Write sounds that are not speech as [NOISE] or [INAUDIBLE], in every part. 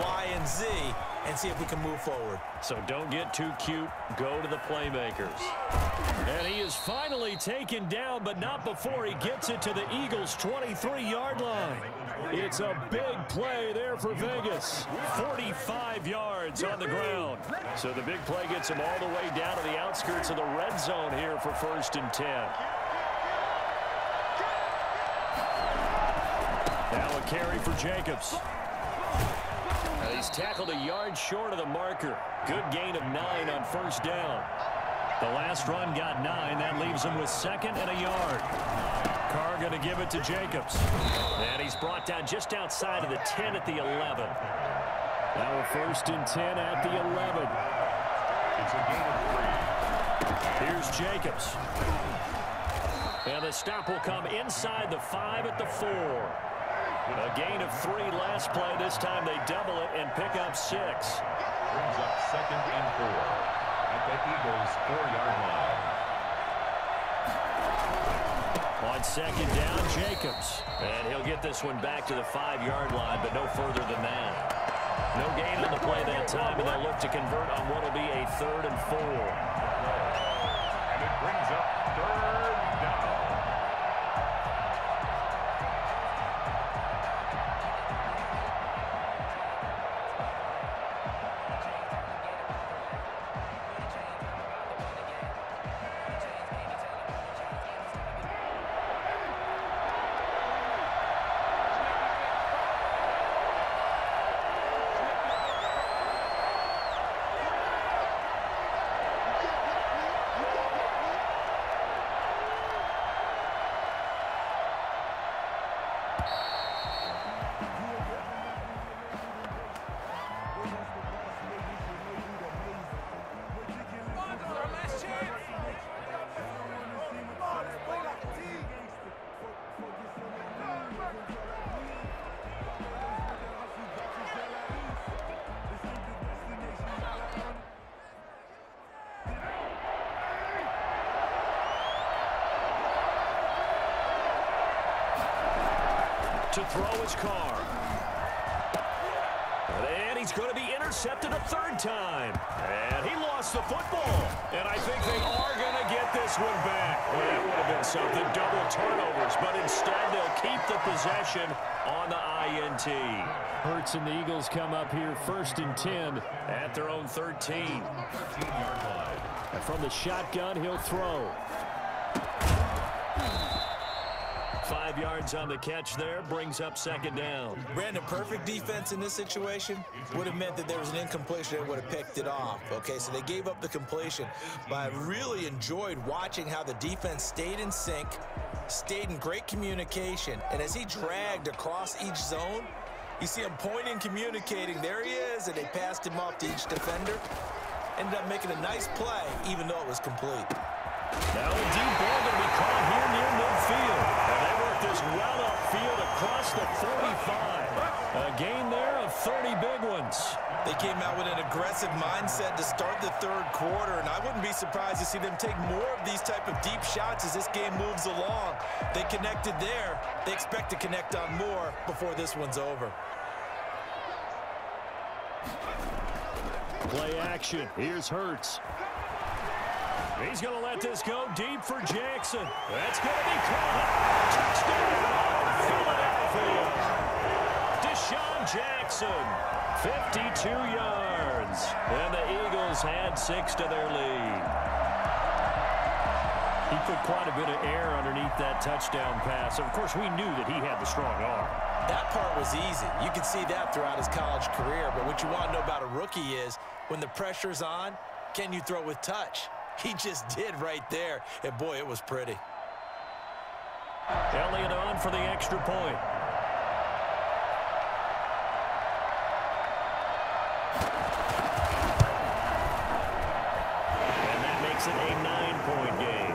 Y, and Z and see if we can move forward. So don't get too cute. Go to the playmakers. And he is finally taken down, but not before he gets it to the Eagles' 23-yard line. It's a big play there for Vegas. 45 yards on the ground. So the big play gets him all the way down to the outskirts of the red zone here for first and 10. Now a carry for Jacobs. Now he's tackled a yard short of the marker. Good gain of nine on first down. The last run got nine. That leaves him with second and a yard. Carr going to give it to Jacobs. And he's brought down just outside of the 10 at the 11. Now a first and 10 at the 11. It's a gain of three. Here's Jacobs. And the stop will come inside the five at the four. A gain of three last play. This time they double it and pick up six. Brings up second and four at the Eagles' four-yard line. On second down, Jacobs. And he'll get this one back to the five-yard line, but no further than that. No gain on the play that time, and they'll look to convert on what will be a third and four. To throw his car. And he's going to be intercepted a third time. And he lost the football. And I think they are going to get this one back. Well, that would have been something. Double turnovers. But instead, they'll keep the possession on the INT. Hurts and the Eagles come up here first and 10 at their own 13. And from the shotgun, he'll throw. Five yards on the catch there, brings up second down. Brandon, perfect defense in this situation would have meant that there was an incompletion that would have picked it off. Okay, so they gave up the completion. But I really enjoyed watching how the defense stayed in sync, stayed in great communication, and as he dragged across each zone, you see him pointing, communicating. There he is, and they passed him off to each defender. Ended up making a nice play, even though it was complete. Now a deep ball going to be caught here near midfield. And they work this well upfield across the 45. A gain there of 30 big ones. They came out with an aggressive mindset to start the third quarter, and I wouldn't be surprised to see them take more of these type of deep shots as this game moves along. They connected there. They expect to connect on more before this one's over. Play action. Here's Hurts. He's going to let this go deep for Jackson. That's going to be caught. Touchdown, Philadelphia. DeSean Jackson, 52 yards. And the Eagles had six to their lead. He put quite a bit of air underneath that touchdown pass. Of course, we knew that he had the strong arm. That part was easy. You can see that throughout his college career. But what you want to know about a rookie is when the pressure's on, can you throw with touch? [LAUGHS] He just did right there. And, boy, it was pretty. Elliott on for the extra point. And that makes it a nine-point game.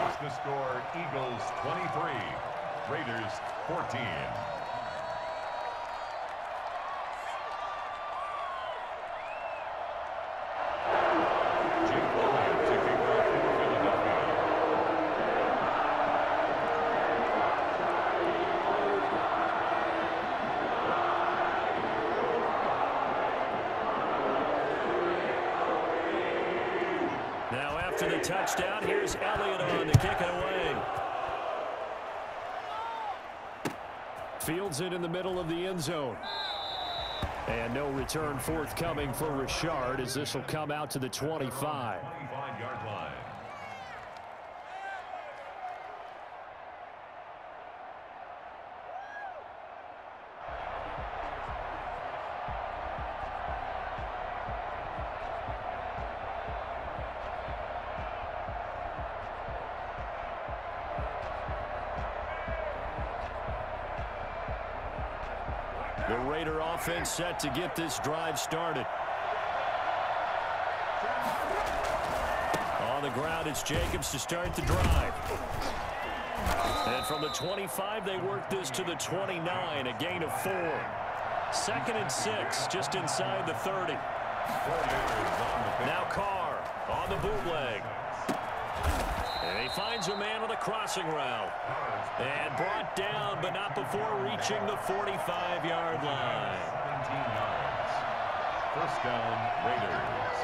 Makes the score Eagles 23, Raiders 14. On to kick it away. Fields it in the middle of the end zone. And no return forthcoming for Richard as this will come out to the 25. Offense set to get this drive started. On the ground, it's Jacobs to start the drive. And from the 25, they work this to the 29, a gain of four. Second and six, just inside the 30. Now Carr on the bootleg. And he finds a man on the crossing route. And brought down, but not before reaching the 45-yard line. 17 yards. First down, Raiders.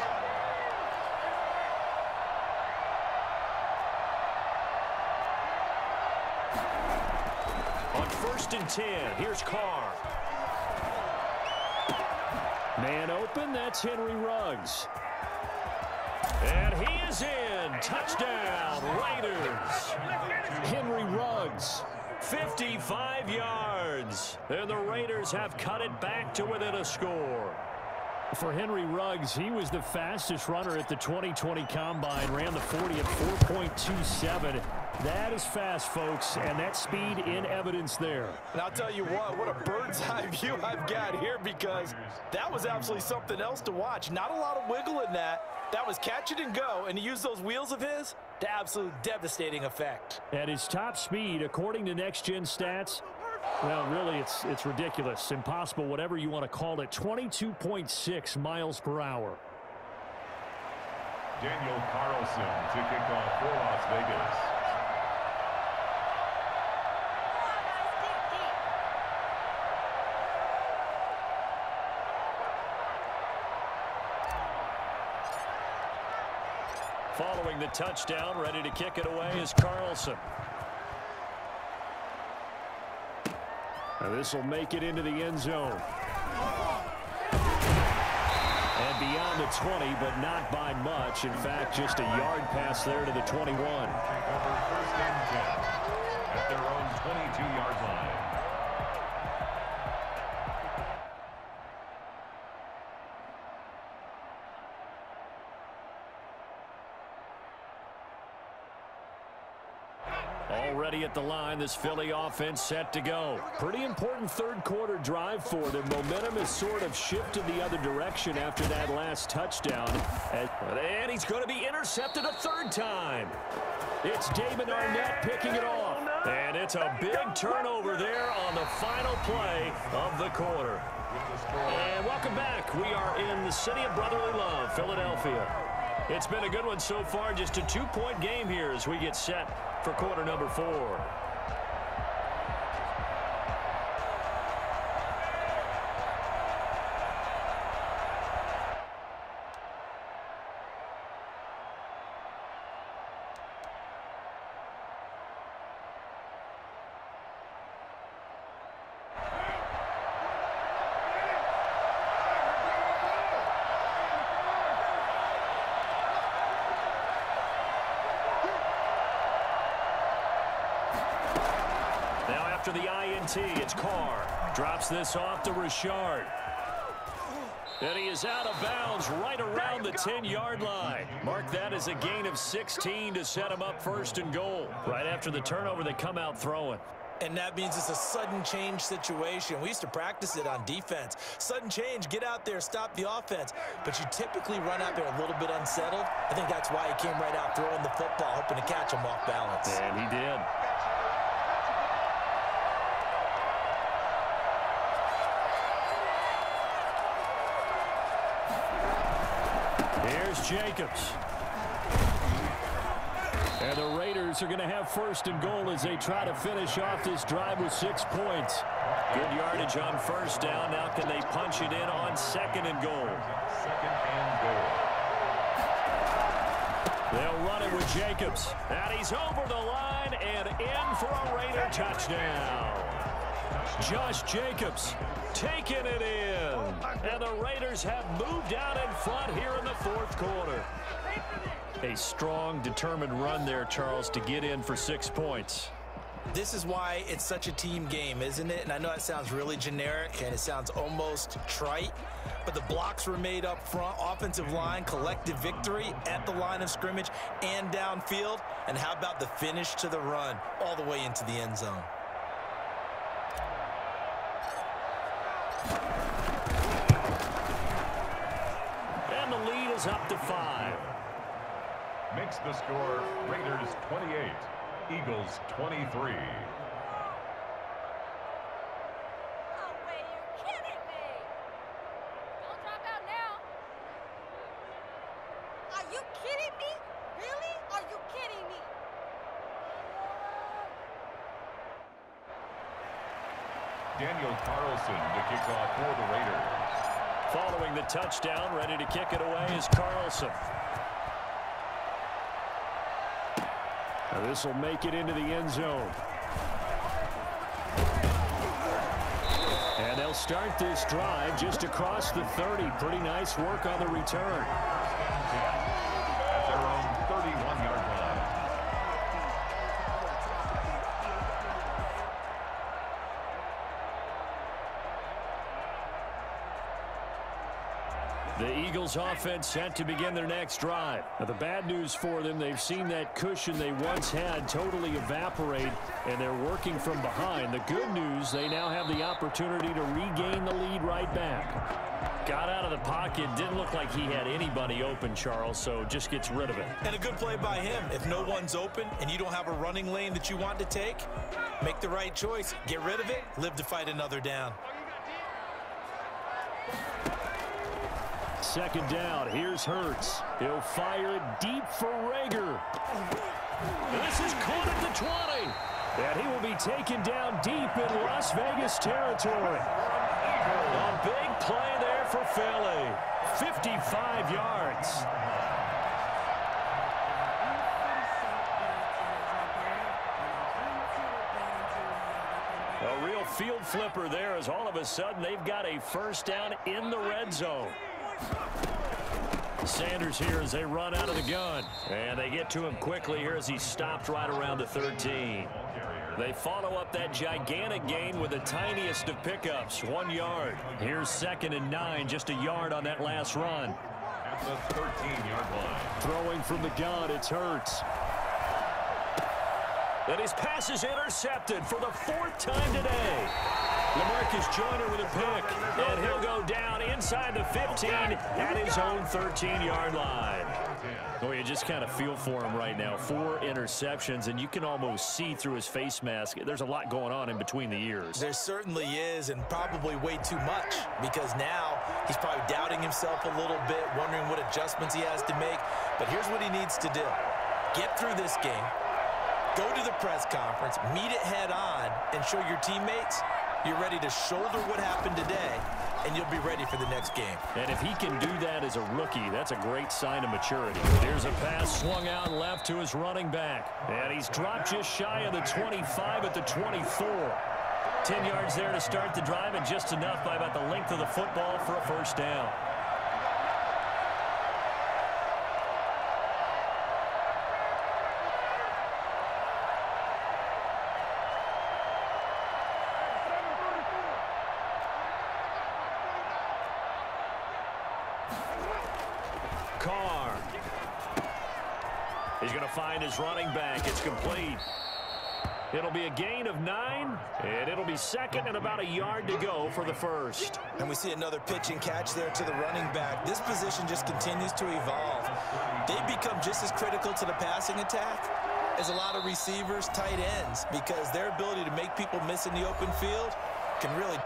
On first and 10, here's Carr. Man open, that's Henry Ruggs. And he is in. Touchdown, Raiders. Henry Ruggs 55 yards. And the Raiders have cut it back to within a score. For Henry Ruggs, he was the fastest runner at the 2020 Combine, ran the 40 at 4.27. That is fast, folks, and that speed in evidence there. And I'll tell you what, what a bird's eye view I've got here because that was absolutely something else to watch. Not a lot of wiggle in that. That was catch it and go, and he used those wheels of his to absolute devastating effect. At his top speed, according to Next Gen Stats, well, really, it's it's ridiculous, impossible, whatever you want to call it, 22.6 miles per hour. Daniel Carlson to kick off for Las Vegas. Following the touchdown, ready to kick it away is Carlson. This will make it into the end zone. And beyond the 20, but not by much. In fact, just a yard pass there to the 21. At their own 22-yard line. At the line. This Philly offense set to go. Pretty important third quarter drive for them. Momentum has sort of shifted the other direction after that last touchdown. And he's going to be intercepted a third time. It's Damon Arnette picking it off. And it's a big turnover there on the final play of the quarter. And welcome back. We are in the city of brotherly love, Philadelphia. It's been a good one so far. Just a two-point game here as we get set for quarter number four. After the INT. It's Carr. Drops this off to Richard. And he is out of bounds right around the 10-yard line. Mark that as a gain of 16 to set him up first and goal. Right after the turnover, they come out throwing. And that means it's a sudden change situation. We used to practice it on defense. Sudden change, get out there, stop the offense. But you typically run out there a little bit unsettled. I think that's why he came right out throwing the football, hoping to catch him off balance. And he did. Jacobs. And the Raiders are going to have first and goal as they try to finish off this drive with six points. Good yardage on first down. Now can they punch it in on second and goal? Second and goal. They'll run it with Jacobs. And he's over the line and in for a Raider touchdown. Josh Jacobs taking it in. And the Raiders have moved out in front here in the fourth quarter. A strong, determined run there, Charles, to get in for six points. This is why it's such a team game, isn't it? And I know it sounds really generic and it sounds almost trite, but the blocks were made up front, offensive line, collective victory at the line of scrimmage and downfield. And how about the finish to the run all the way into the end zone? And the up to five. Makes the score Raiders 28, Eagles 23. Daniel Carlson to kick off for the Raiders. Following the touchdown, ready to kick it away is Carlson. This will make it into the end zone. And they'll start this drive just across the 30. Pretty nice work on the return. The Eagles offense set to begin their next drive. Now, the bad news for them, they've seen that cushion they once had totally evaporate, and they're working from behind. The good news, they now have the opportunity to regain the lead right back. Got out of the pocket, didn't look like he had anybody open, Charles, so just gets rid of it. And a good play by him. If no one's open and you don't have a running lane that you want to take, make the right choice. Get rid of it, live to fight another down. Second down. Here's Hurts. He'll fire it deep for Reagor. This is caught at the 20. And he will be taken down deep in Las Vegas territory. A big play there for Philly. 55 yards. A real field flipper there as all of a sudden they've got a first down in the red zone. Sanders here as they run out of the gun. And they get to him quickly here as he stopped right around the 13. They follow up that gigantic gain with the tiniest of pickups, one yard. Here's second and nine, just a yard on that last run. At the 13-yard line. Throwing from the gun, it's Hurts. And his pass is intercepted for the fourth time today. Lamarcus Joyner with a pick, and he'll go down inside the 15 at his own 13-yard line. Oh, you just kind of feel for him right now. Four interceptions, and you can almost see through his face mask. There's a lot going on in between the ears. There certainly is, and probably way too much, because now he's probably doubting himself a little bit, wondering what adjustments he has to make. But here's what he needs to do. Get through this game, go to the press conference, meet it head on, and show your teammates you're ready to shoulder what happened today, and you'll be ready for the next game. And if he can do that as a rookie, that's a great sign of maturity. There's a pass swung out left to his running back. And he's dropped just shy of the 25 at the 24. 10 yards there to start the drive, and just enough by about the length of the football for a first down. Going to find his running back. It's complete. It'll be a gain of nine, and it'll be second and about a yard to go for the first. And we see another pitch and catch there to the running back. This position just continues to evolve. They become just as critical to the passing attack as a lot of receivers, tight ends, because their ability to make people miss in the open field can really